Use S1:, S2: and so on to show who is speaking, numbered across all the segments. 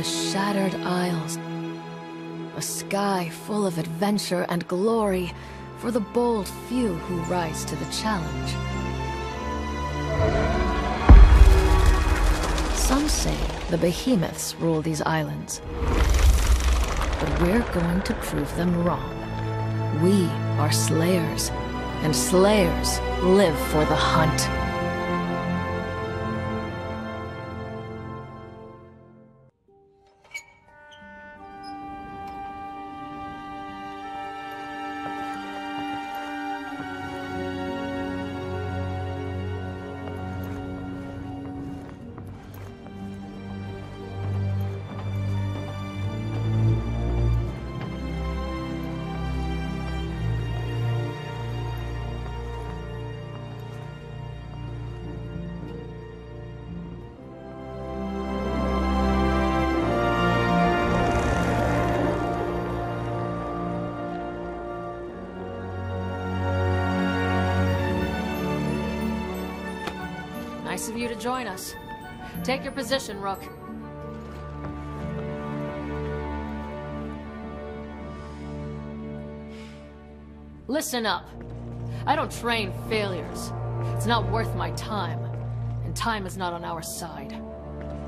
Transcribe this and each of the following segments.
S1: the Shattered Isles. A sky full of adventure and glory for the bold few who rise to the challenge. Some say the behemoths rule these islands. But we're going to prove them wrong. We are slayers, and slayers live for the hunt. Of you to join us. Take your position, Rook. Listen up. I don't train failures. It's not worth my time. And time is not on our side.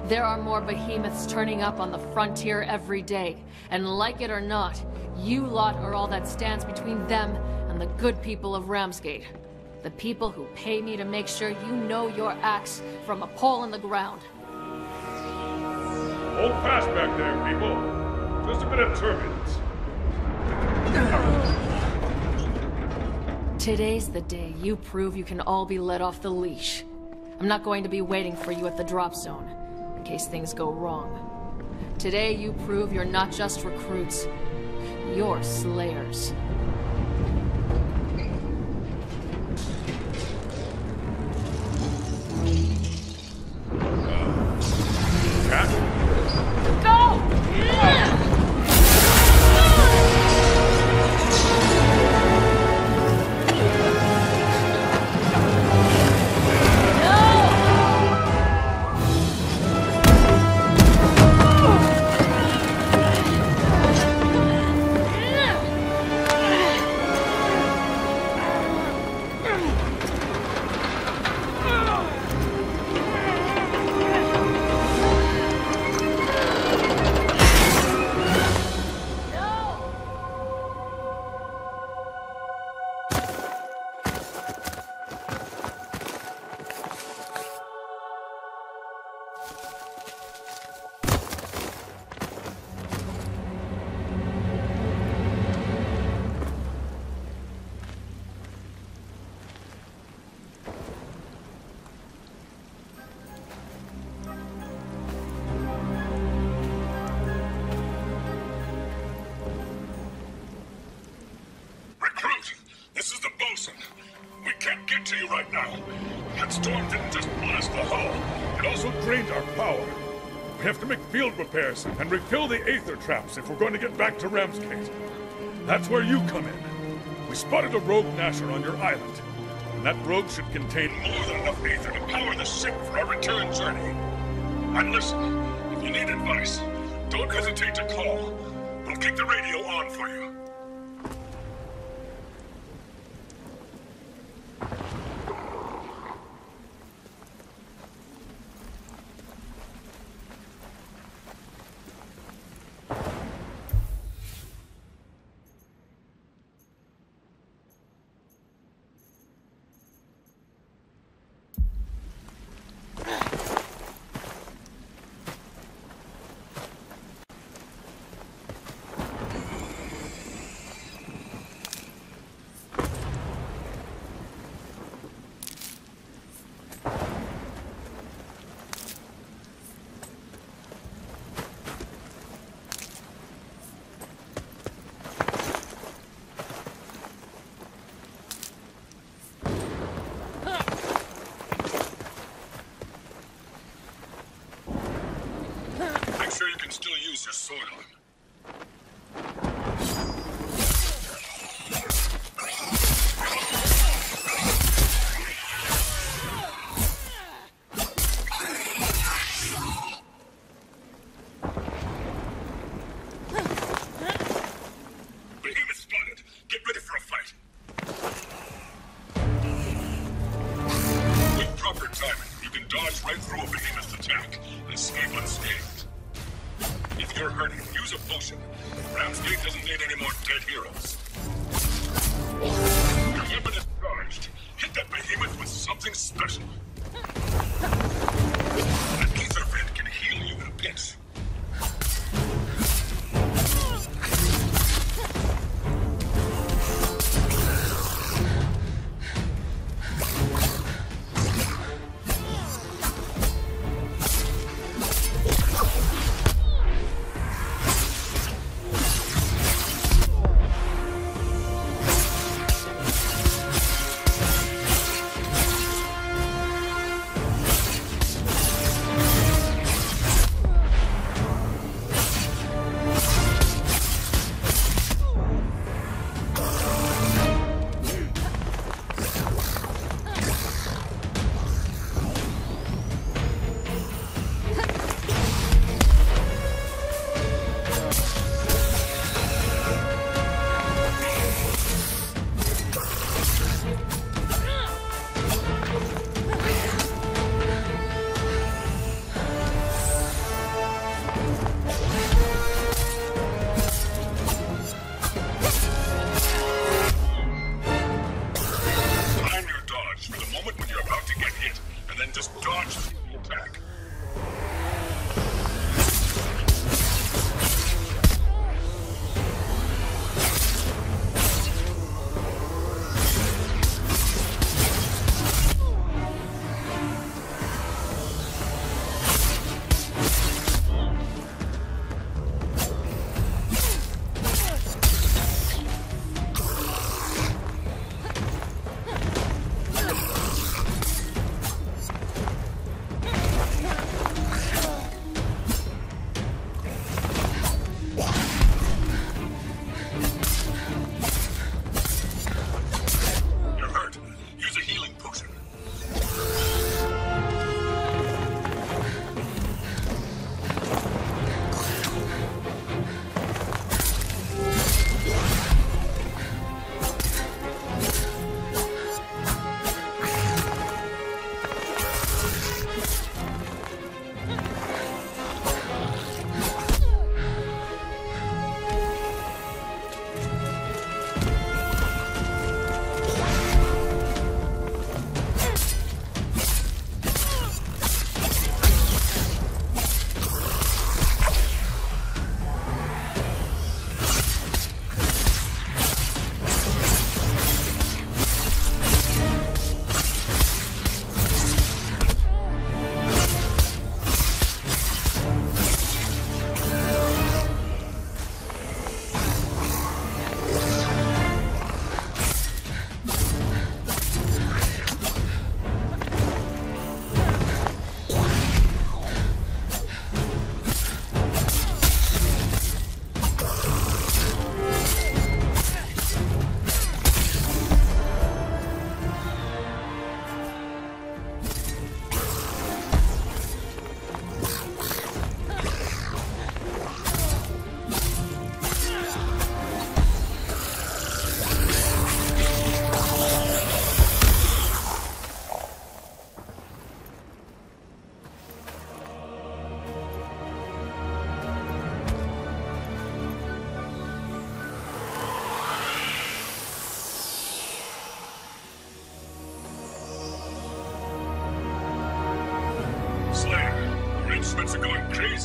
S1: There are more behemoths turning up on the frontier every day. And like it or not, you lot are all that stands between them and the good people of Ramsgate. The people who pay me to make sure you know your axe from a pole in the ground.
S2: Hold fast back there, people. Just a bit of turbulence.
S1: Today's the day you prove you can all be let off the leash. I'm not going to be waiting for you at the drop zone, in case things go wrong. Today you prove you're not just recruits, you're slayers.
S2: Repairs and refill the aether traps if we're going to get back to Ramsgate. That's where you come in. We spotted a rogue Gnasher on your island. And that rogue should contain more than enough aether to power the ship for our return journey. And listen, if you need advice, don't hesitate to call. We'll keep the radio on for you.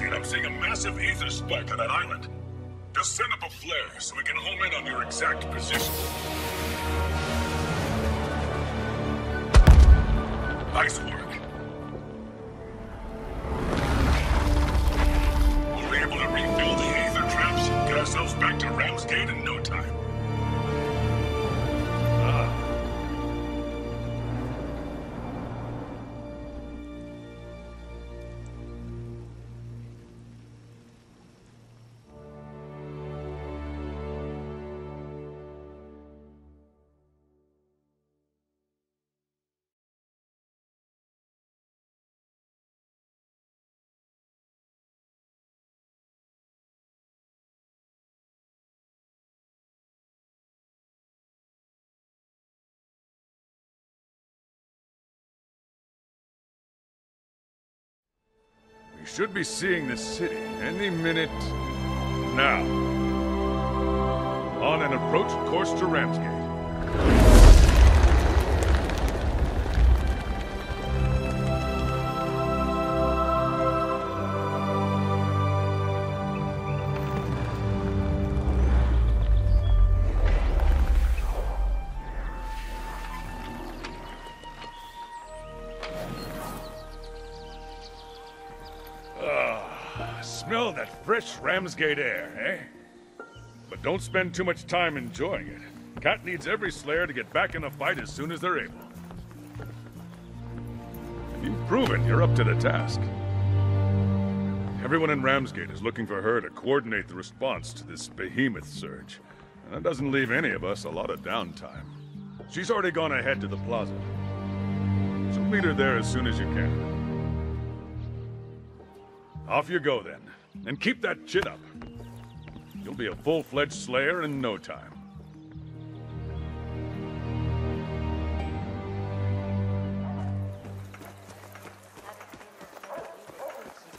S2: and I'm seeing a massive aether spike on that island. Just send up a flare so we can home in on your exact position. Nice work. Should be seeing the city any minute now. On an approach course to Ramsgate. Ramsgate air, eh? But don't spend too much time enjoying it. Cat needs every Slayer to get back in a fight as soon as they're able. You've proven you're up to the task. Everyone in Ramsgate is looking for her to coordinate the response to this behemoth surge. And that doesn't leave any of us a lot of downtime. She's already gone ahead to the plaza. So meet her there as soon as you can. Off you go then. And keep that chin up. You'll be a full-fledged Slayer in no time.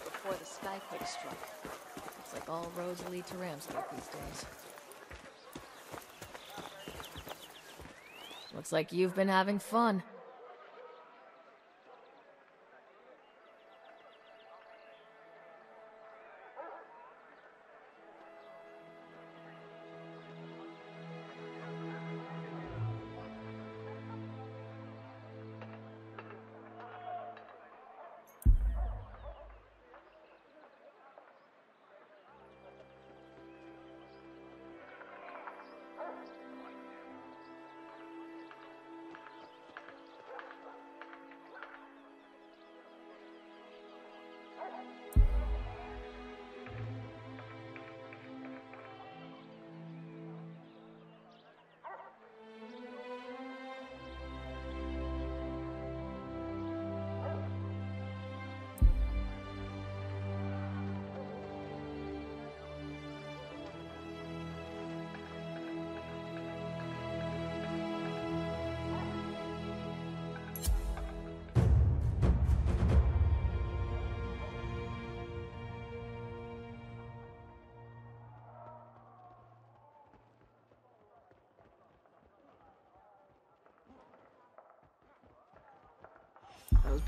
S1: Before the Skyquake struck. Looks like all roads lead to these days. Looks like you've been having fun.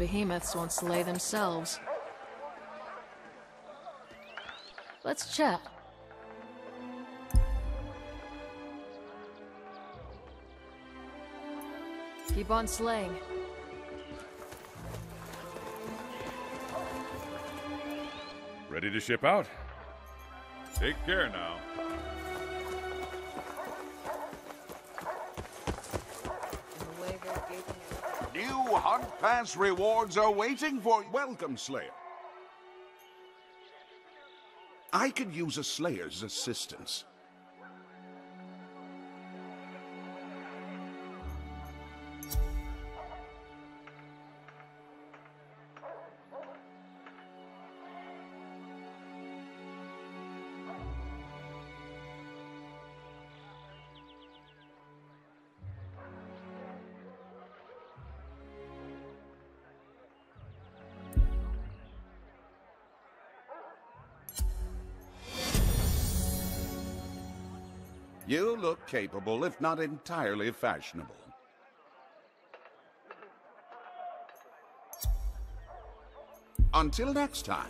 S1: Behemoths won't slay themselves. Let's chat. Keep on slaying.
S2: Ready to ship out? Take care now.
S1: Gaping
S3: New Hunt Pass rewards are waiting for you. Welcome, Slayer. I could use a Slayer's assistance. Capable, if not entirely fashionable. Until next time.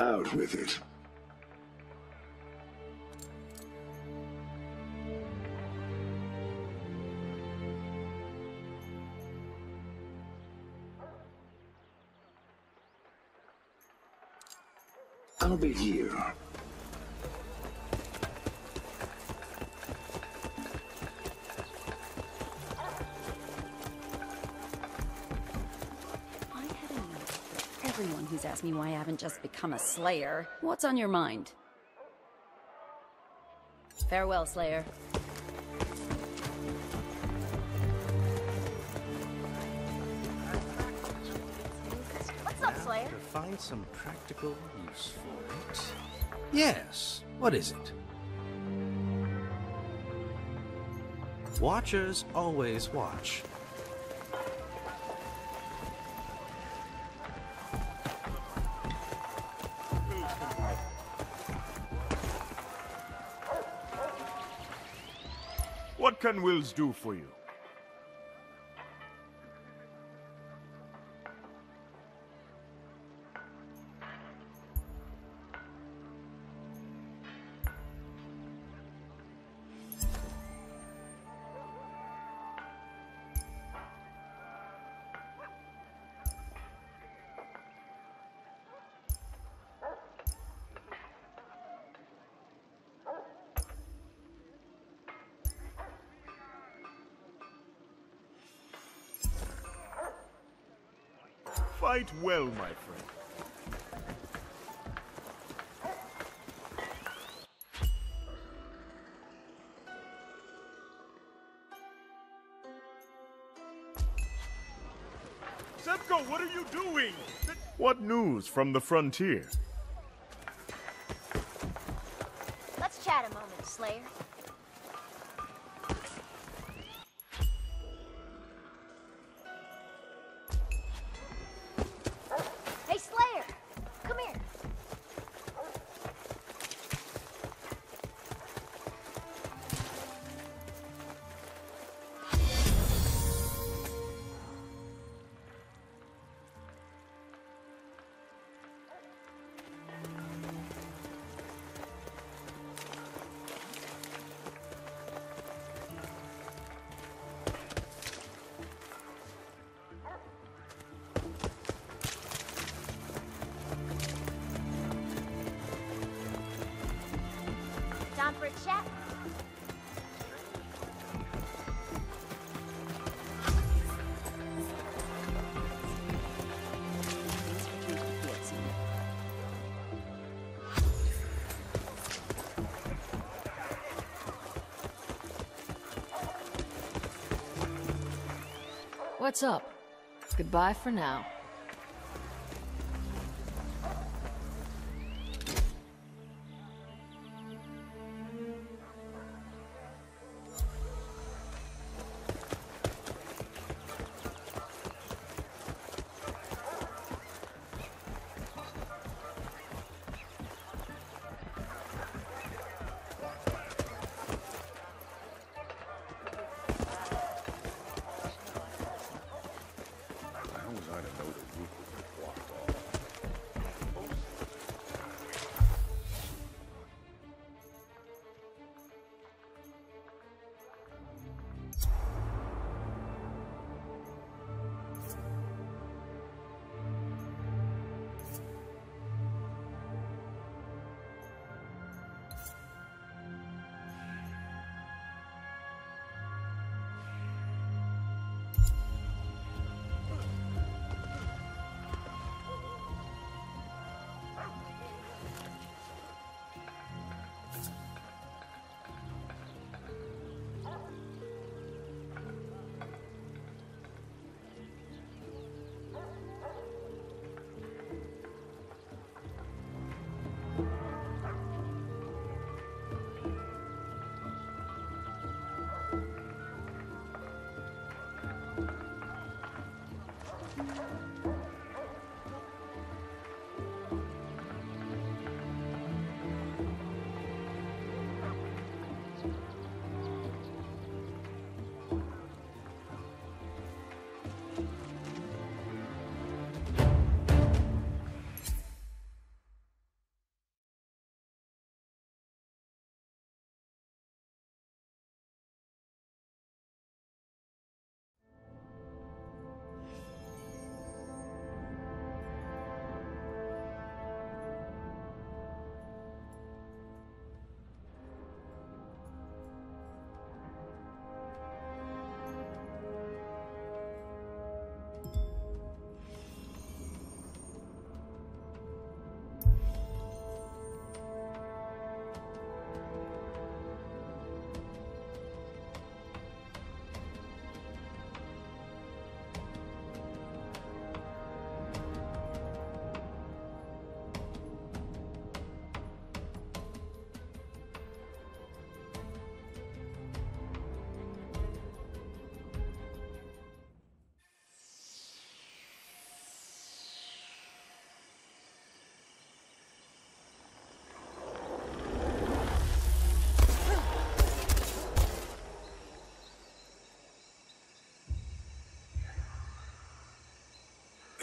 S4: Out with it. I'll be here.
S5: Who's asked me why I haven't just become a Slayer. What's on your mind? Farewell, Slayer.
S6: What's up, Slayer?
S7: To find some practical use for it. Yes. What is it? Watchers always watch.
S8: What can Wills do for you? Fight well, my friend. Zepko, what are you doing? What news from the frontier?
S1: What's up? Goodbye for now.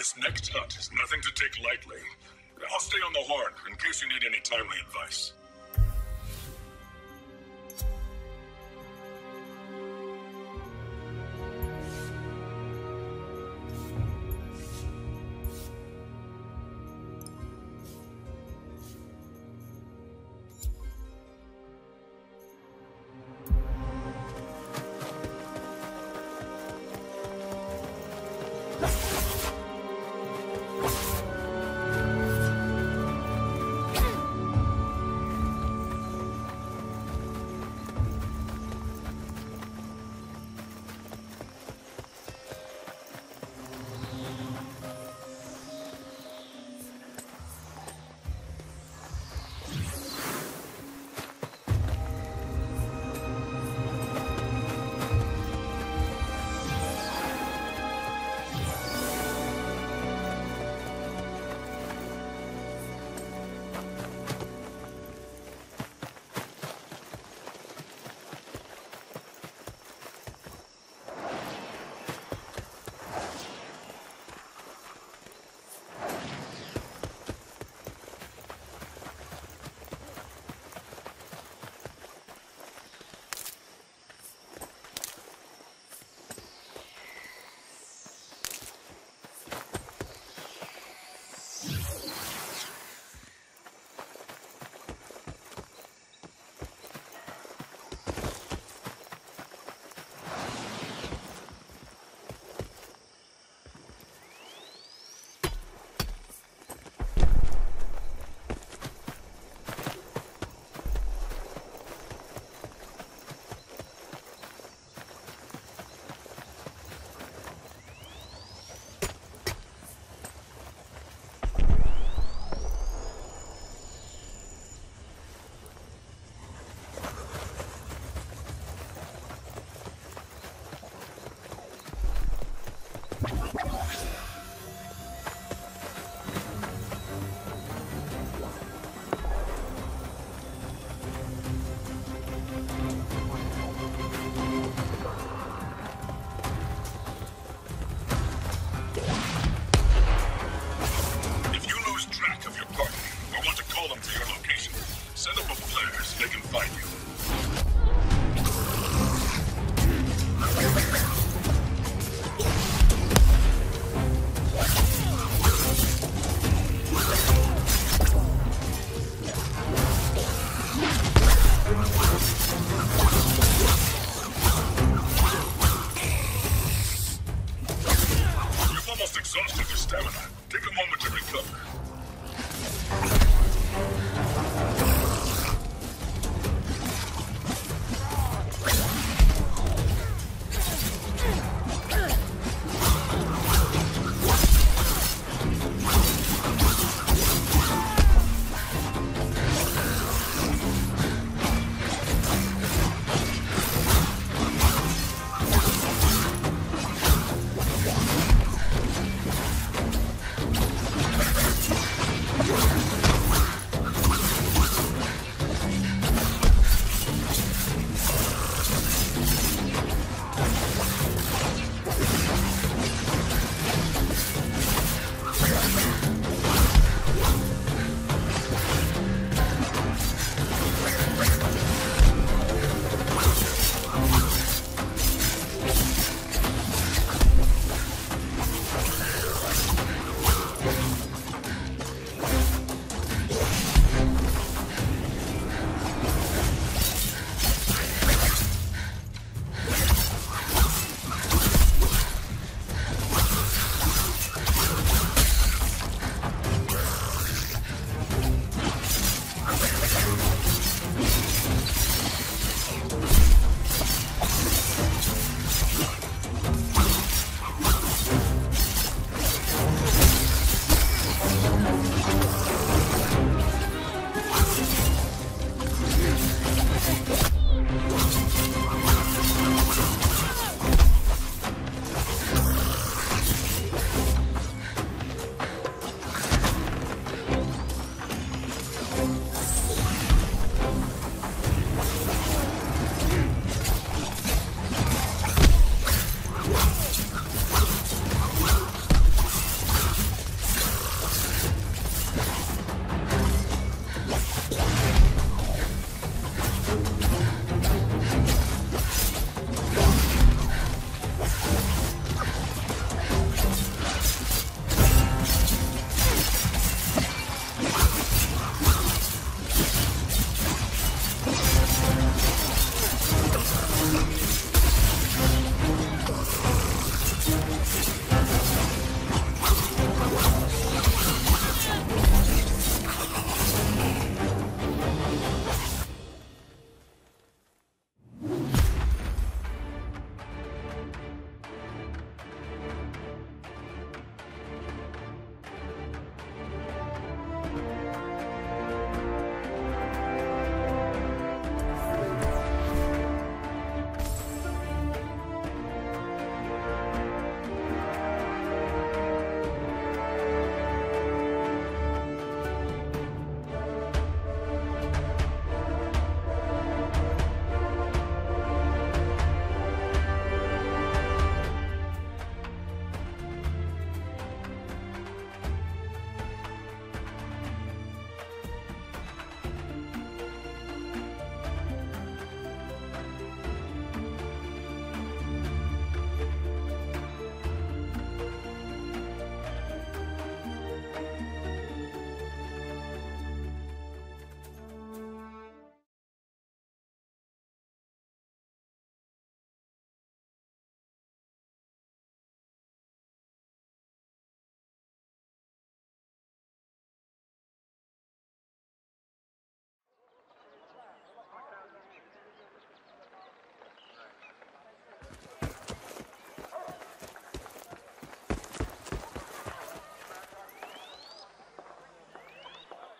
S2: This next hunt is nothing to take lightly. I'll stay on the horn in case you need any timely advice.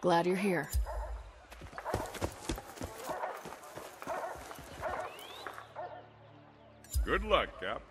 S1: Glad you're here.
S6: Good luck, Cap.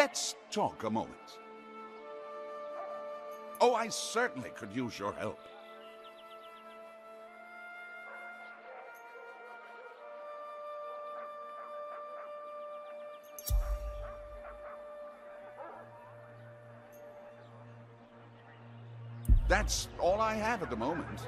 S3: Let's talk a moment. Oh, I certainly could use your help. That's all I have at the moment.